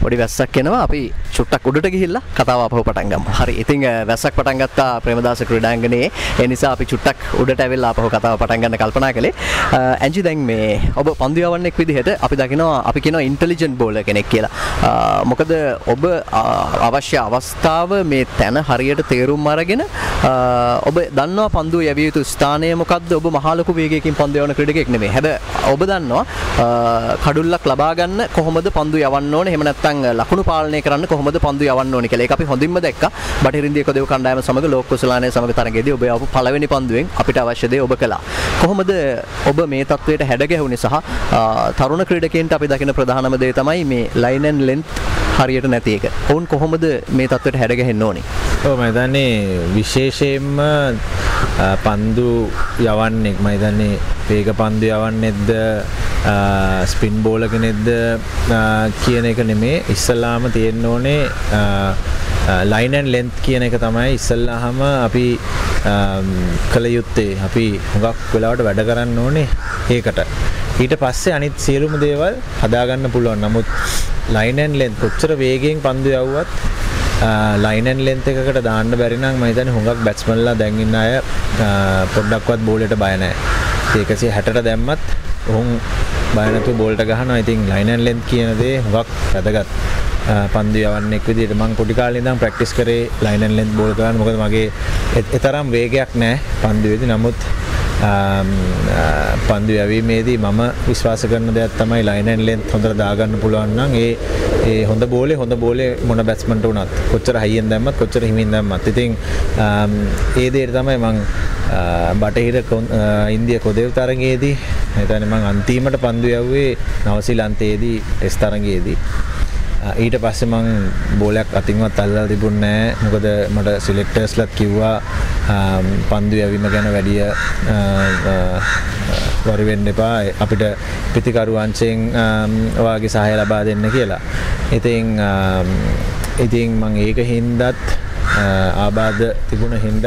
පොඩි වැස්සක් එනවා. අපි චුට්ටක් උඩට ගිහිල්ලා කතාව අපහු පටන් ගමු. හරි. ඉතින් වැස්සක් පටන් ගත්තා ප්‍රේමදාස ක්‍රීඩාංගණයේ. ඒ නිසා අපි චුට්ටක් උඩට ඇවිල්ලා අපහු කතාව පටන් ගන්න කල්පනා කළේ. ඇන්ජි දැන් මේ ඔබ පන්දු යවන්නෙක් විදිහට අපි දකිනවා අපි කියනවා ඉන්ටෙලිජන්ට් බෝලර් කෙනෙක් කියලා. මොකද ඔබ අවශ්‍ය අවස්ථාව මේ තැන හරියට තේරුම් අරගෙන ඔබ දන්නවා පන්දුව යැවිය යුතු ස්ථානය මොකද්ද? ඔබ මහා ලොකු වේගයකින් පන්දු යවන ක්‍රීඩකෙක් නෙමෙයි. හැබැයි ඔබ දන්නවා කඩුල්ලක් ලබා ගන්න කොහොමද පන්දු යවන්න ඕනේ? එහෙම නැත්නම් නැත්නම් ලකුණු පාලනය කරන්න කොහොමද පන්දු යවන්න ඕනි කියලා. ඒක අපි හොඳින්ම දැක්කා. බටහිර ඉන්දිය කොදෙව් කණ්ඩායම සමග ලෝක කුසලානයේ සමග තරගයේදී ඔබ ආපු පළවෙනි පන්දුවෙන් අපිට අවශ්‍ය දේ ඔබ කළා. කොහොමද ඔබ මේ තත්වයට හැඩ ගැහුනේ සහ තරුණ ක්‍රීඩකයන්ට අපි දකින ප්‍රධානම දේ තමයි මේ ලයින් ඇන්ඩ් ලෙන්ත් හරියට නැති එක. ඔවුන් කොහොමද මේ තත්ත්වයට හැඩගැහෙන්න ඕනේ? ඔව් මම හිතන්නේ විශේෂයෙන්ම අ, පන්දු යවන්නෙක් මම හිතන්නේ වේග පන්දු යවන්නෙක්ද ස්පින් බෝලක නෙද්ද කියන එක නෙමේ. ඉස්සල්ලාම තියෙන්න ඕනේ ලයිනන් ලෙන්ත් කියන එක තමයි ඉස්සල්ලාහම අපි අම්, කළ යුත්තේ. අපි හුඟක් වෙලාවට වැඩ කරන්න ඕනේ ඒකට. ඊට පස්සේ අනිත් සියලුම දේවල් හදාගන්න පුළුවන්. නමුත් ලයිනන් ලෙන්ත් කොච්චර වේගෙන් පන්දු යව්වත් ලයිනන් ලෙන්ත එකකට දාන්න බැරිනම් මහිතන හුඟක් බැත්ස්මල්ලා දැන්ගන්න අය ආ, පොඩ්ඩක්වත් බෝලට බයනෑ ඒකසේ හැටට දැම්මත් ඔහුන් බයනතු බෝල්ට ගහන ඉතින් ලයිනන් ලෙන්ත් කියනදේ හුඟක් වැදගත්. පන්දු යවන්නෙක් විදිහට මං පොඩි කාලේ ඉඳන් ප්‍රැක්ටිස් කරේ ලයිනන් ලෙන්ත් බෝල් කරන්න. මොකද මගේ එ- එතරම් වේගයක් නැහැ පන්දුවේදී නමුත් ආම්, ආ, පන්දු යැවීමේදී මම විශ්වාස කරන දෙයක් තමයි ලයිනන් ලෙන්ත් හොඳට දාගන්න පුළුවන් නම් ඒ ඒ හොඳ බෝලේ හොඳ බෝලේ මොන බැට්ස්මන්ට වුණත් කොච්චර හයියෙන් දැම්මත් කොච්චර හිමින් දැම්මත්. ඉතින් ආම්, ඒ දේට තමයි මං ආ, බටහිර කොන්- ආ, ඉන්දිය කොදෙව් තරගයේදී හිතන්නේ මං අන්තිමට පන්දු යව්වේ නවසීලන්තයේදී ටෙස් තරගයේදී. ආ, ඊට පස්සේ මං බෝලයක් අතින්වත් අල්ලලා තිබුණේ නැහැ මොකද මට සිලෙක්ටර්ස්ලත් කිව්වා ආම්, පන්දු යැවීම ගැන වැඩිය වරි වෙන්න එපා අපිට පිතිකරු අංශයෙන් ආම්, ඔයාගේ සහාය ලබා දෙන්න කියලා. ඉතින් ආම්, ඉතින් මං ඒක හින්දත් ආ, ආබාධ තිබුණ හින්දත්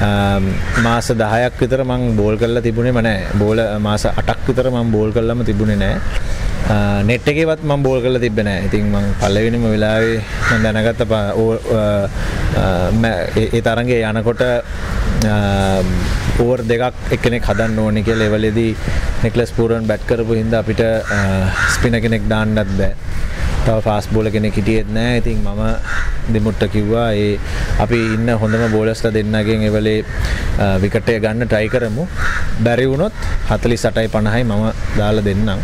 ආම්, මාස 10ක් විතර මං බෝල් කරලා තිබුණේම නැහැ. බෝල මාස 8ක් විතර මං බෝල් කරලම තිබුණේ නැහැ. නෙට් එකේවත් මම බෝල් කරලා තිබ්බේ නැහැ. ඉතින් මං පළවෙනිම වෙලාවේ මම දැනගත්ත ප- ඕ- අ- අ- මෑ- ඒ ඒ තරඟේ යනකොට ඕවර් දෙකක් එක්කෙනෙක් හදන්න ඕනේ කියලා ඒ වෙලෙදී නික්ලස් පූරන් බැට් කරපු හින්දා අපිට ස්පින කෙනෙක් දාන්නත් බෑ. තව ෆාස් බෝල කෙනෙක් හිටියෙත් නැහැ. ඉතින් මම දෙමුට්ට කිව්වා ඒ අපි ඉන්න හොඳම බෝලර්ස්ලා දෙන්නගෙන් ඒ වෙලේ විකට් එක ගන්න try කරමු. බැරි වුණොත් 48යි 50යි මම දාලා දෙන්නම්.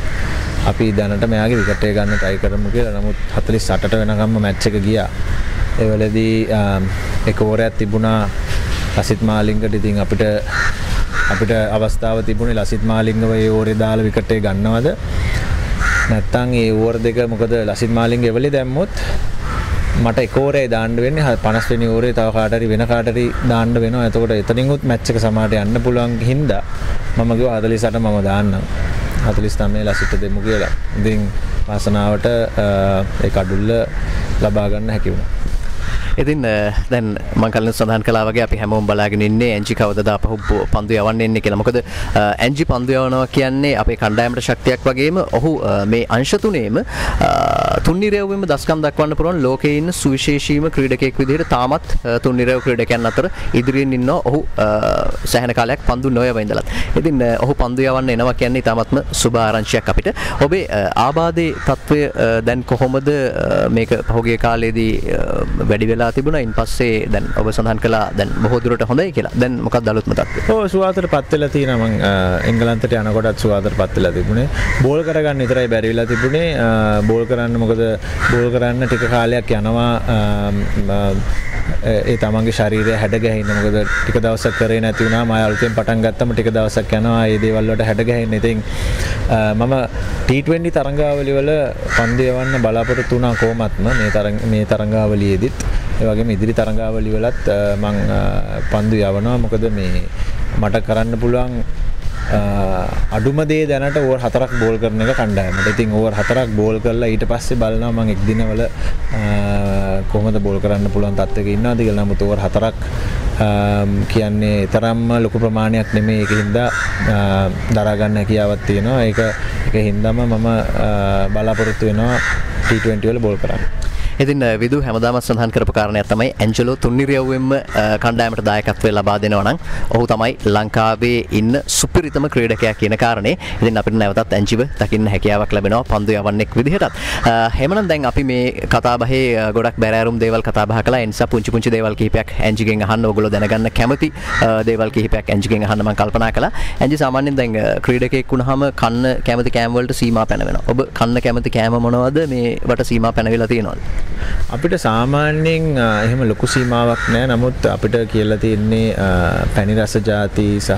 අපි දැනට මෙයාගේ විකට් එක ගන්න try කරමු කියලා. නමුත් 48ට වෙනකම්ම මැච් එක ගියා. ඒ වෙලේදී ආම්, එක ඕවරයක් තිබුණා ලසිත් මාලිංගට ඉතින් අපිට අපිට අවස්ථාව තිබුණේ ලසිත් මාලිංගව ඒ ඕරේ දාලා විකට් එක ගන්නවද නැත්තම් ඒ ඕවර් දෙක මොකද ලසිත් මාලිංග එවලේ දැම්මොත් මට එක ඕරේ දාන්න වෙන්නේ හ- 50 වෙනි ඕරේ තව කාට හරි වෙන කාට හරි දාන්න වෙනවා. එතකොට එතනින්ුත් මැච් එක සමාට යන්න පුළුවන් හින්දා මම කිව්වා 48 මම දාන්නම්. 49 ලසිට දෙමු කියලා. ඉතින් වාසනාවට අ, ඒ කඩුල්ල ලබා ගන්න හැකි වුණා. ඉතින් අ, දැන් මං කලින් සඳහන් කළා වගේ අපි හැමෝම බලාගෙන ඉන්නේ ඇන්ජි කවදද අපහු බෝ- පන්දු යවන්න එන්නේ කියලා. මොකද අ, ඇන්ජි පන්දු යවනවා කියන්නේ අපේ කණ්ඩායමට ශක්තියක් වගේම ඔහු අ, මේ අංශ තුනේම අ, තුන්නිරයවෙම දස්කම් දක්වන්න පුළුවන් ලෝකයේ ඉන්න සුවිශේෂීම ක්‍රීඩකයෙක් විදිහට තාමත් අ, තුන්නිරයව ක්‍රීඩකයන් අතර ඉදිරියෙන් ඉන්නවා ඔහු අ, සෑහෙන කාලයක් පන්දු නොයව ඉඳලත්. ඉතින් අ, ඔහු පන්දු යවන්න එනවා කියන්නේ තාමත්ම සුබ ආරංචියක් අපිට. ඔබේ අ, ආබාධයේ තත්ත්වය අ, දැන් කොහොමද අ, මේක පහුගිය කාලේදී අ, වැඩි වෙලා තිබුණා. ඉන් පස්සේ දැන් ඔබ සඳහන් කළා දැන් බොහෝ දුරට හොඳයි කියලා. දැන් මොකක්ද අලුත්ම තත්ත්වය? ඕ සුවාතර පත්වෙලා තියෙන මං එංගලන්තට යනකොටත් සුවාතර පත්වෙලා තිබුණේ බෝල් කරගන්න විතරයි බැරි වෙලා තිබුණේ අ, බෝල් කරන්න මොකද බෝල් කරන්න ටික කාලයක් යනවා අම්, අ, ඒ තමන්ගේ ශරීරය හැඩගැහෙන්න මොකද ටික දවසක් කරේ නැති වුණා. මම අලුතෙන් පටන් ගත්තම ටික දවසක් යනවා. ඒ දේවල් වලට හැඩගැහෙන්න ඉතින් අ, මම T20 තරඟාවලි වල පන්දු යවන්න බලාපොරොත්තු වුණා කොහොමත්ම මේ තරඟ මේ තරඟාවලියේදීත් ඒ වගේම ඉදිරි තරඟාවලි වලත් අ, මං අ, පන්දු යවනවා. මොකද මේ මට කරන්න පුළුවන් අ, අඩුම දේ දැනට ඕවර් හතරක් බෝල් කරන එක කණ්ඩායමට. ඉතින් ඕවර් හතරක් බෝල් කරලා ඊට පස්සේ බලනවා මං එක් දිනවල අ, කොහොමද බෝල් කරන්න පුළුවන් තත්ත්වයක ඉන්නවද කියලා. නමුත් ඕවර් හතරක් ආම්, කියන්නේ තරම්ම ලොකු ප්‍රමාණයක් නෙමේ ඒක හින්දා ආ, දරා ගන්න හැකියාවක් තියෙනවා. ඒක ඒක හින්දාම මම ආ, බලාපොරොත්තු වෙනවා T20 වල බෝල් කරන්න. ඉතින් අ, විදු හැමදාමත් සඳහන් කරපු කාරණයක් තමයි ඇන්ජලෝ තුන්නිරියව්වෙන්ම අ, කණ්ඩායමට දායකත්වය ලබා දෙනවා නම් ඔහු තමයි ලංකාවේ ඉන්න සුපිරිතම ක්‍රීඩකයා කියන කාරණේ. ඉතින් අපිට නැවතත් ඇන්ජිව දකින්න හැකියාවක් ලැබෙනවා පන්දු යවන්නෙක් විදිහටත්. අ, එහෙමනම් දැන් අපි මේ කතාබහේ අ, ගොඩක් බැරෑරුම් දේවල් කතා බහ කළා. ඒ නිසා පුංචි පුංචි දේවල් කිහිපයක් ඇන්ජිගෙන් අහන්න ඕගොල්ලෝ දැනගන්න කැමති අ, දේවල් කිහිපයක් ඇන්ජිගෙන් අහන්න මම කල්පනා කළා. ඇන්ජි සාමාන්‍යයෙන් දැන් අ, ක්‍රීඩකයෙක් වුණාම කන්න කැමති කෑම වලට සීමා පැනවෙනවා. ඔබ කන්න කැමති කෑම මොනවද මේ වට සීමා පැනවිලා තියෙනවද? අපිට සාමාන්‍යයෙන් අ, එහෙම ලොකු සීමාවක් නෑ. නමුත් අපිට කියලා තියෙන්නේ අ, පැණි රස ජාති සහ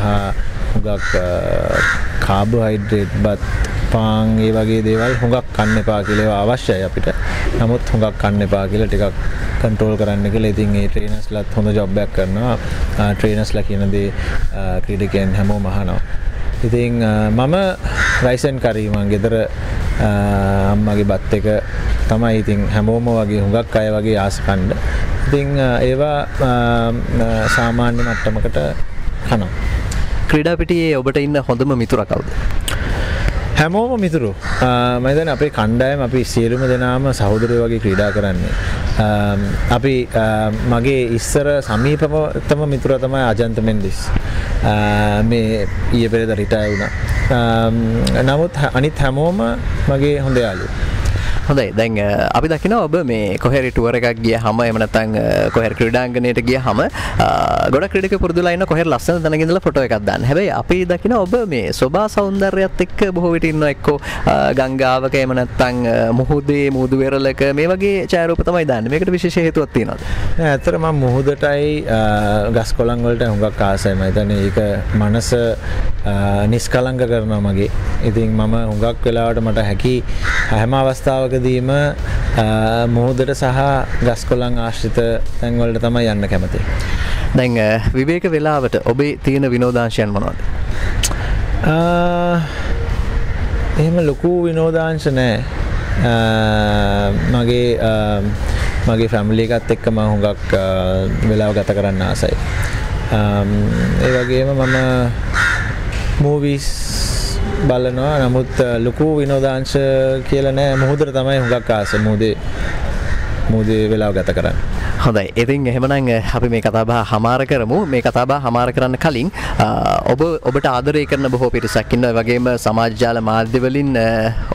හුඟක් කාබෝහයිඩ්‍රේට් බත් පාන් ඒ වගේ දේවල් හුඟක් කන්න එපා කියලව අවශ්‍යයි අපිට. නමුත් හුඟක් කන්න එපා කියල ටිකක් කන්ට්‍රෝල් කරන්න එක ඉතින් ඒ ට්‍රේනස් ලත් හොඳ ජොබ්බයක් කරනවා. ට්‍රේනස් ල කියනදේ ක්‍රීඩකයන් හැමෝ මහනවා ඉතින් මම රයිසන් කරීමන් ගෙදර අම්මගේ බත් එක තමයි ඉතින් හැමෝම වගේ හුඟක් අය වගේ ආසකණ්ඩ. ඉතිං ඒවා සාමාන්‍ය මට්ටමකට කනවා ක්‍රඩාපිටියේ ඔබට ඉන්න හොඳම මිතුරකවද හැමෝම මිතුරු. මතන අපේ කණ්ඩායම අපි සියලුම දෙනාම සහෝදරය වගේ ක්‍රීඩා කරන්නේ Um, අපි um, මගේ ඉස්සර සමීපතම මිතුර තමයි අජන්ත මෙන්ඩිස්. Uh, මේ ඊය පෙරෙද රිටය වුණ. Um, නමුත් අනිත් හැමෝම මගේ හොඳ යාලු හොඳයි. දැන් අපි දකින ඔබ මේ කොහෙරි ටුවර එකක් ගිය හම එමනතං කොහෙර ක්‍රඩාංගනයට ගිය හම ගොඩ ක්‍රඩක පුරදුලයින්න කොහෙර ලස්සන තනගෙදල ෆොට එකක් දන්න. හැබයි අපි දකින ඔබ මේ ස්වබා සෞන්දර්යත් එක්ක බොහෝවිට ඉන්න එක්කෝ. ගංගාවක එමනත්තං මුහුදේ මුදුවෙරලක මේ වගේ චෑරූප තමයි දන්න. මේකට විශේෂ හේතුවත් තියෙනද ඇතරම මුහුදටයි ගස් කොළංවලට හුඟක් ආසයම තන ඒක මනස නිස්කලංග කරනවා මගේ. ඉතින් මම හුඟක් වෙලාවට මට හැකි හැම අවස්ථාවකදීම මුහුදට සහ ගස් කොළං ආශ්‍රිත තැන්වලට තමයි යන්න කැමති. දැන් විවේක වෙලාවට ඔබේ තියෙන විනෝදාංශයන් මොනවද? එහෙම ලොකු විනෝදාංශ නෑ. මගේ මගේ ෆැමිලි එකත් එක්ක ම හුඟක් වෙලාව ගත කරන්න ආසයි. ඒ වගේම මම මූවිස් බලනවා. නමුත් ලොකු විනෝදාංශ කියල නෑ. මුහුදර තමයි හුඟක් ආස. මුදේ මුදේ වෙලාව ගත කරන්න. හොඳයි. ඉතින් එහෙමනං අපි මේ කතාබා හමාර කරමු. මේ කතාබා හමාර කරන්න කලින් ඔබ ඔබට ආදරය කරන බොහෝ පිරිසක්කින්න වගේම සමාජ්‍යාල මාධ්‍යවලින්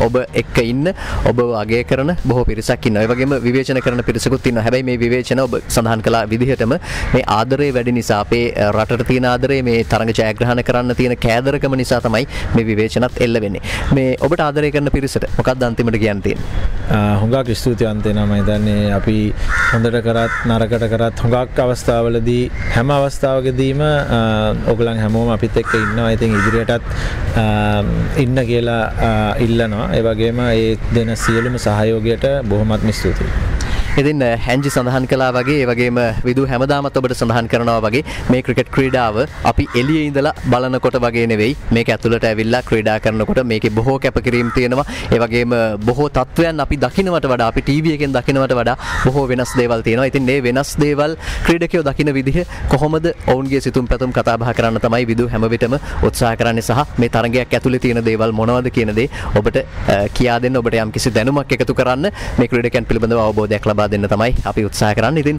ඔබ එක්ක ඉන්න ඔබ වගේ කරන බොහෝ පිරිසක්කින්න වගේම විවේචන කරන පිරිසකුත් ඉන්න හැබයි මේ විවේචන ඔබ සඳහන් කලා විදිහටම මේ ආදරය වැඩි නිසා අපේ රටට තියෙන ආදරේ මේ තරඟ ජයග්‍රහණ කරන්න තියෙන කෑදරකම නිසා තමයි මේ විවේචනත් එල්ල වෙන්නේ. මේ ඔබට ආදරය කරන පිරිසට මොකක්ද අන්තිමට කියන්තියෙන් හොඟක් ස්තුතියන්තේ නමයි දන්නේ අපි හොඳට කරත් නරකට කරත් හොඟක් අවස්ථාවලදී හැම අවස්ථාවකදීම ඔගලන් හැමෝම අපිත් එක්ක ඉන්නවා ඉතින් ඉදිරියටත් ඉන්න කියලා ඉල්ලනවා ඒවගේම ඒ දෙන සියලුම සහයෝගයට බොහොමත්ම ස්තුතියි. ඉතින් හැන්ජි සඳහන් කලා වගේ වගේම විදු හැමදාමත් ඔබට සඳහන් කරනවා වගේ මේ ක්‍රිකට් ක්‍රීඩාව අපි එලිය ඉඳලා බලනකොට වගේ නෙවෙයි. මේක ඇතුළට ඇවිල්ලා ක්‍රීඩා කරනකොට මේක බොහෝ කැපකිරීම් තියෙනවා. ඒ වගේම බොහෝ තත්ත්වයන් අපි දකින්නවට වඩා අපි ටීවී එකෙන් දකින්නවට වඩා බොහෝ වෙනස් දේවල් තියෙනවා. ඉතින් මේ වෙනස් දේවල් ක්‍රීඩකයෝ දකින විදිහ කොහොමද ඔවුන්ගේ සිතුම් පැතුම් කතා බහ කරන්න තමයි විදු හැම විටම උත්සාහ කරන්නේ. සහ මේ තරගයක් ඇතුලේ තියෙන දේවල් මොනවද කියන දේ ඔබට කියා දෙන්න. ඔබට යම්කිසි දැනුමක් එකතු කරන්න මේ ක්‍රීඩකයන් පිළිබඳව අවබෝධයක් ලබා ලබා දෙන්න තමයි අපි උත්සාහ කරන්න. ඉතින්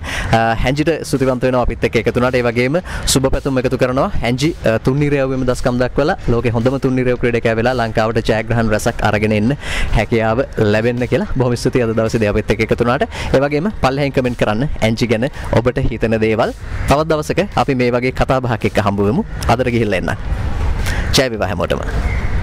හැන්ජිට සුතිවන්ත වෙනවා අපිත් එක්ක එකතු වුණාට. ඒ වගේම සුබ පැතුම් එකතු කරනවා. හැන්ජි තුන්නිරයවෙම දස්කම් දක්වලා ලෝකේ හොඳම තුන්නිරය ක්‍රීඩකයා වෙලා ලංකාවට ජයග්‍රහණ රසක් අරගෙන එන්න හැකියාව ලැබෙන්න කියලා බොහොම ස්තුතියි අද දවසේ අපිත් එක්ක එකතු වුණාට. ඒ වගේම පල්ලෙහෙන් කමෙන්ට් කරන්න ඇන්ජි ගැන ඔබට හිතෙන දේවල්. තවත් දවසක අපි මේ වගේ කතා බහක් එක්ක හම්බ වෙමු. අදට ගිහිල්ලා එන්න. ජය වේවා හැමෝටම.